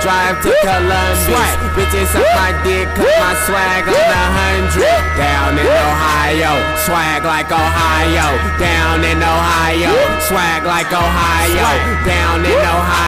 Drive to Columbus. Bitches up my dick, cut my swag on a hundred. Down in Ohio, swag like Ohio. Down in Ohio, swag like Ohio. Down in